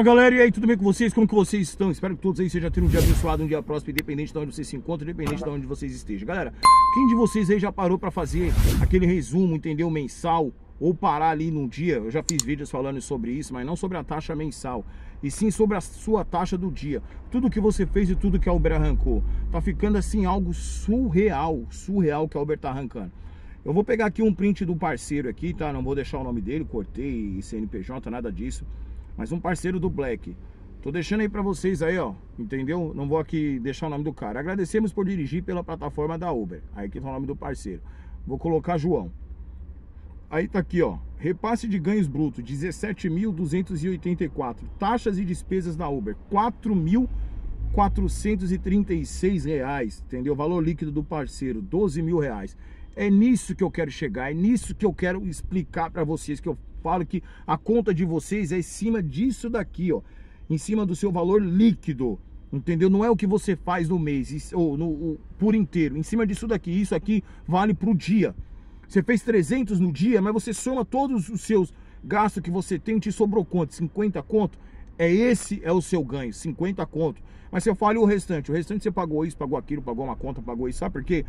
Fala galera, e aí, tudo bem com vocês? Como que vocês estão? Espero que todos aí sejam tendo um dia abençoado, um dia próximo, independente de onde vocês se encontram, independente de onde vocês estejam. Galera, quem de vocês aí já parou para fazer aquele resumo, entendeu? Mensal, ou parar ali num dia, eu já fiz vídeos falando sobre isso, mas não sobre a taxa mensal, e sim sobre a sua taxa do dia. Tudo que você fez e tudo que a Uber arrancou. Tá ficando assim algo surreal, surreal que a Uber tá arrancando. Eu vou pegar aqui um print do parceiro aqui, tá? Não vou deixar o nome dele, cortei CNPJ, nada disso mas um parceiro do Black. Tô deixando aí para vocês aí, ó, entendeu? Não vou aqui deixar o nome do cara. Agradecemos por dirigir pela plataforma da Uber. Aí aqui tá o nome do parceiro. Vou colocar João. Aí tá aqui, ó, repasse de ganhos brutos, 17.284. Taxas e despesas da Uber, 4.436 reais, entendeu? Valor líquido do parceiro, 12 mil reais. É nisso que eu quero chegar, é nisso que eu quero explicar para vocês, que eu falo que a conta de vocês é em cima disso daqui, ó. Em cima do seu valor líquido. Entendeu? Não é o que você faz no mês ou no, por inteiro. Em cima disso daqui, isso aqui vale para o dia. Você fez 300 no dia, mas você soma todos os seus gastos que você tem, te sobrou quanto? 50 conto? É esse é o seu ganho, 50 conto. Mas você fala o restante. O restante você pagou isso, pagou aquilo, pagou uma conta, pagou isso. Sabe por quê?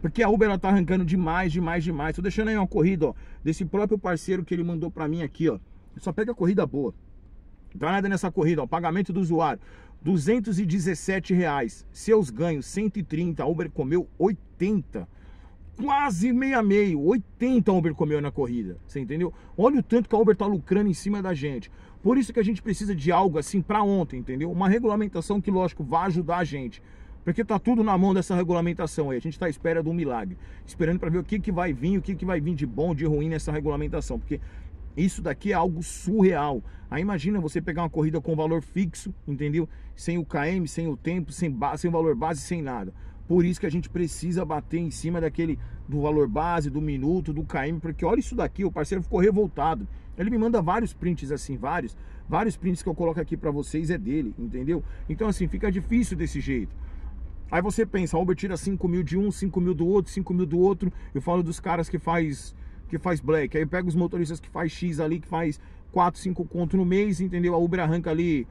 Porque a Uber ela tá arrancando demais, demais, demais. Tô deixando aí uma corrida, ó, desse próprio parceiro que ele mandou para mim aqui, ó. Só pega a corrida boa. Dá uma olhada nessa corrida, ó, pagamento do usuário, 217 reais. Seus ganhos, 130. A Uber comeu 80. Quase meia meio, 80 a Uber comeu na corrida. Você entendeu? Olha o tanto que a Uber tá lucrando em cima da gente. Por isso que a gente precisa de algo assim para ontem, entendeu? Uma regulamentação que, lógico, vai ajudar a gente. Porque tá tudo na mão dessa regulamentação aí. A gente está à espera de um milagre. Esperando para ver o que, que vai vir, o que, que vai vir de bom, de ruim nessa regulamentação. Porque isso daqui é algo surreal. Aí imagina você pegar uma corrida com valor fixo, entendeu? Sem o KM, sem o tempo, sem, sem valor base, sem nada. Por isso que a gente precisa bater em cima daquele do valor base, do minuto, do KM, porque olha isso daqui, o parceiro ficou revoltado. Ele me manda vários prints assim, vários, vários prints que eu coloco aqui para vocês é dele, entendeu? Então assim, fica difícil desse jeito. Aí você pensa, Uber tira 5 mil de um, 5 mil do outro, 5 mil do outro. Eu falo dos caras que faz que faz black. Aí pega os motoristas que faz X ali, que faz 4, 5 conto no mês, entendeu? A Uber arranca ali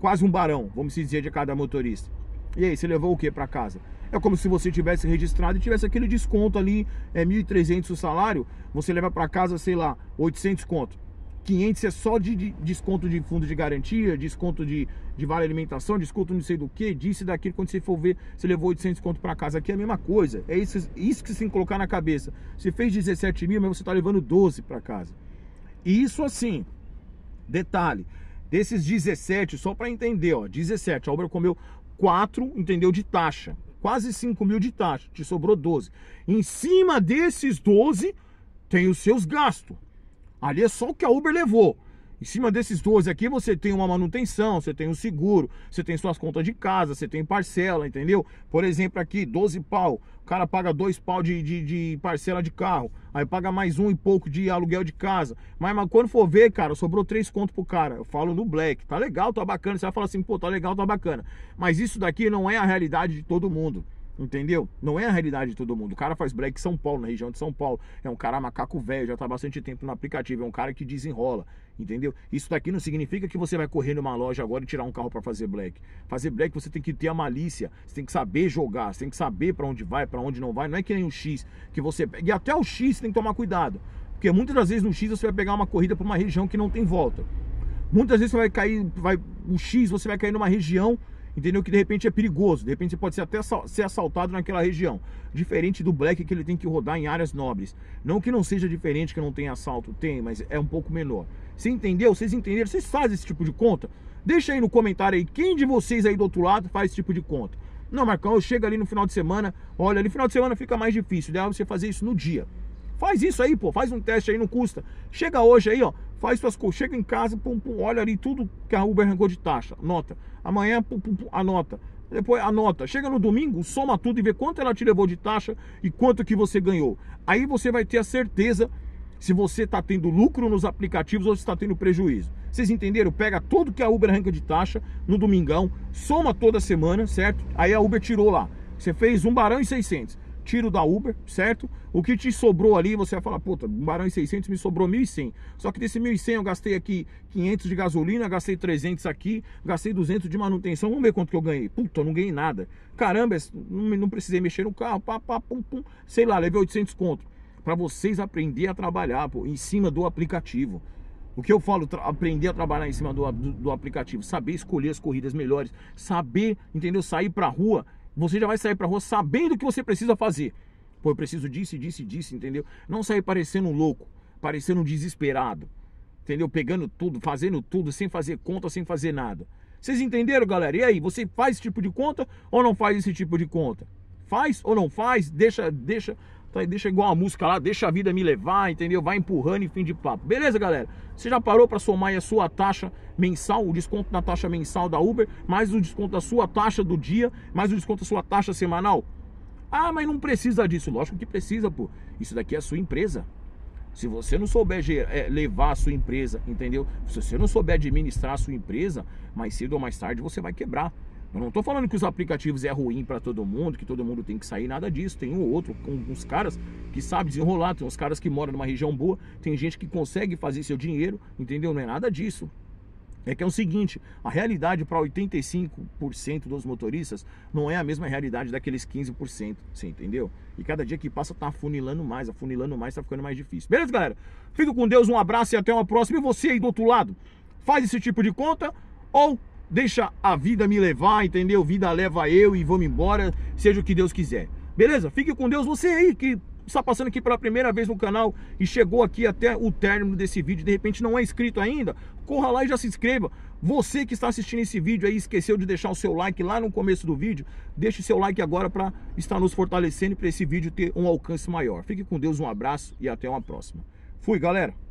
quase um barão, vamos dizer, de cada motorista. E aí, você levou o que para casa? É como se você tivesse registrado e tivesse aquele desconto ali, é 1.300 o salário, você leva para casa, sei lá, 800 conto. 500 é só de, de, desconto de fundo de garantia, desconto de, de vale alimentação, desconto não sei do que, disse daquilo. Quando você for ver, você levou 800 conto para casa aqui, é a mesma coisa. É isso, isso que você tem que colocar na cabeça. Você fez 17 mil, mas você está levando 12 para casa. E isso assim, detalhe, desses 17, só para entender, ó, 17, a obra comeu 4, entendeu, de taxa. Quase 5 mil de taxa, te sobrou 12. Em cima desses 12, tem os seus gastos. Ali é só o que a Uber levou. Em cima desses 12 aqui você tem uma manutenção, você tem um seguro, você tem suas contas de casa, você tem parcela, entendeu? Por exemplo, aqui, 12 pau, o cara paga 2 pau de, de, de, parcela de carro, aí paga mais um e pouco de aluguel de casa. Mas, mas quando for ver, cara, sobrou 3 contos pro cara. Eu falo no black, tá legal, tá bacana. Você vai falar assim, pô, tá legal, tá bacana. Mas isso daqui não é a realidade de todo mundo. Entendeu? Não é a realidade de todo mundo. O cara faz black em São Paulo, na região de São Paulo. É um cara macaco velho, já tá bastante tempo no aplicativo. É um cara que desenrola. Entendeu? Isso daqui não significa que você vai correr numa loja agora e tirar um carro para fazer black. Fazer black você tem que ter a malícia. Você tem que saber jogar. Você tem que saber para onde vai, para onde não vai. Não é que nem o X que você pega. E até o X você tem que tomar cuidado. Porque muitas das vezes no X você vai pegar uma corrida para uma região que não tem volta. Muitas vezes você vai cair, vai, o X você vai cair numa região entendeu? Que de repente é perigoso, de repente você pode ser até ser assaltado naquela região. Diferente do Black que ele tem que rodar em áreas nobres. Não que não seja diferente, que não tem assalto, tem, mas é um pouco menor. Você entendeu? Vocês entenderam? Vocês fazem esse tipo de conta? Deixa aí no comentário aí, quem de vocês aí do outro lado faz esse tipo de conta? Não, Marcão, eu chego ali no final de semana, olha, ali no final de semana fica mais difícil, ideal você fazer isso no dia. Faz isso aí, pô, faz um teste aí, não custa. Chega hoje aí, ó, faz suas coisas, chega em casa, pum, pum, olha ali tudo que a Uber arrancou de taxa, nota. Amanhã, pum, pum, pum, anota. Depois anota. Chega no domingo, soma tudo e vê quanto ela te levou de taxa e quanto que você ganhou. Aí você vai ter a certeza se você está tendo lucro nos aplicativos ou se está tendo prejuízo. Vocês entenderam? Pega tudo que a Uber arranca de taxa no domingão, soma toda semana, certo? Aí a Uber tirou lá. Você fez um barão e 600 tiro da Uber, certo? O que te sobrou ali, você vai falar, puta, um Barão 600 me sobrou 1.100. Só que desse 1.100 eu gastei aqui 500 de gasolina, gastei 300 aqui, gastei 200 de manutenção. Vamos ver quanto que eu ganhei. Puta, eu não ganhei nada. Caramba, não, não precisei mexer no carro, pá, pá, pum, pum. Sei lá, levei 800 conto. Para vocês aprender a trabalhar, pô, em cima do aplicativo. O que eu falo, aprender a trabalhar em cima do, do, do, aplicativo, saber escolher as corridas melhores, saber, entendeu? Sair pra rua você já vai sair pra rua sabendo o que você precisa fazer. Pô, eu preciso disso disso disso, entendeu? Não sair parecendo um louco, parecendo um desesperado, entendeu? Pegando tudo, fazendo tudo, sem fazer conta, sem fazer nada. Vocês entenderam, galera? E aí, você faz esse tipo de conta ou não faz esse tipo de conta? Faz ou não faz? Deixa, deixa, tá, deixa igual a música lá, deixa a vida me levar, entendeu? Vai empurrando e fim de papo. Beleza, galera? Você já parou para somar a sua taxa mensal, o desconto da taxa mensal da Uber, mais o desconto da sua taxa do dia, mais o desconto da sua taxa semanal? Ah, mas não precisa disso. Lógico que precisa, pô. Isso daqui é a sua empresa. Se você não souber é, levar a sua empresa, entendeu? Se você não souber administrar a sua empresa, mais cedo ou mais tarde você vai quebrar. Eu não estou falando que os aplicativos é ruim para todo mundo, que todo mundo tem que sair, nada disso. Tem um ou outro, uns caras que sabem desenrolar, tem uns caras que moram numa região boa, tem gente que consegue fazer seu dinheiro, entendeu? Não é nada disso. É que é o seguinte, a realidade para 85% dos motoristas não é a mesma realidade daqueles 15%, você entendeu? E cada dia que passa tá afunilando mais, afunilando mais, tá ficando mais difícil. Beleza, galera? Fico com Deus, um abraço e até uma próxima. E você aí do outro lado, faz esse tipo de conta ou deixa a vida me levar, entendeu? Vida leva eu e vamos embora, seja o que Deus quiser. Beleza? Fique com Deus. Você aí que está passando aqui pela primeira vez no canal e chegou aqui até o término desse vídeo, de repente não é inscrito ainda, corra lá e já se inscreva. Você que está assistindo esse vídeo aí, esqueceu de deixar o seu like lá no começo do vídeo, deixe seu like agora para estar nos fortalecendo para esse vídeo ter um alcance maior. Fique com Deus, um abraço e até uma próxima. Fui, galera!